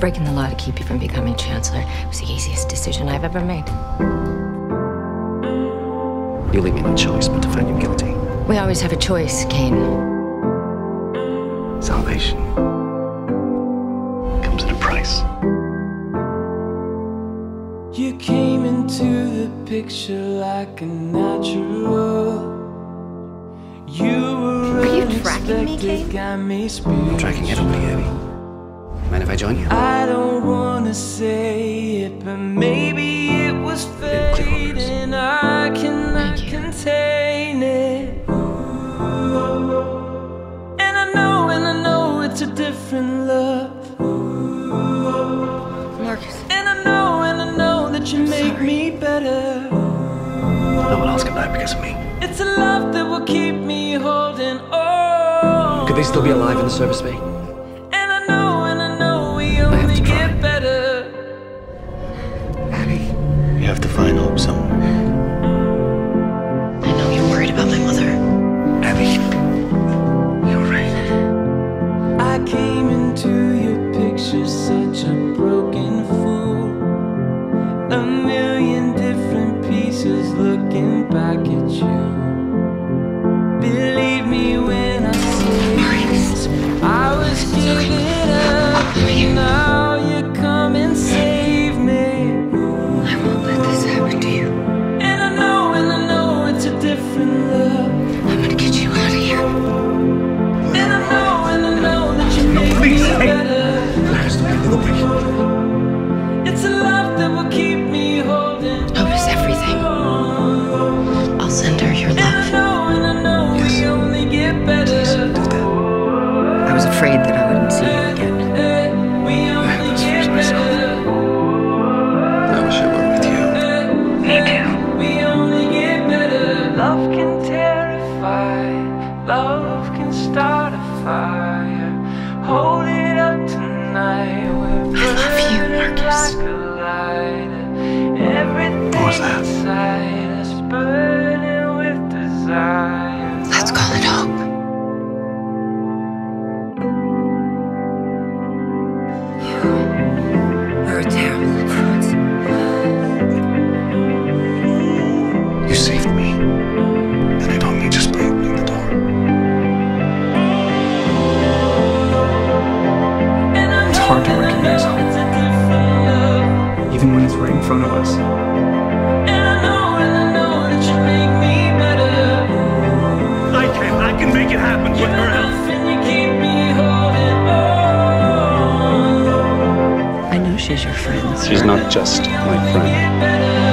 Breaking the law to keep you from becoming chancellor was the easiest decision I've ever made. You leave me no choice but to find you guilty. We always have a choice, Kane. Salvation comes at a price. You came into the picture like a natural. You were Are you tracking me, unexpected, Kane? got me I'm tracking everybody, Abby. Mind if I join you? I don't wanna say it, but maybe it was fate and I cannot contain it. And I know, and I know it's a different love. Marcus. And I know, and I know that you make sorry. me better. No one else can die because of me. It's a love that will keep me holding on. Could they still be alive in the service bay? I say I was giving up. and Love can terrify. Love can start a fire. Hold it up tonight. We're I love you, Marcus. like a lighter. Everything What was that? inside us burning with desire. Let's call it hope. You're a terrible influence. You saved hard to recognize hope. Even when it's right in front of us. I can. I can make it happen with her help. I know she's your friend. She's not just my friend.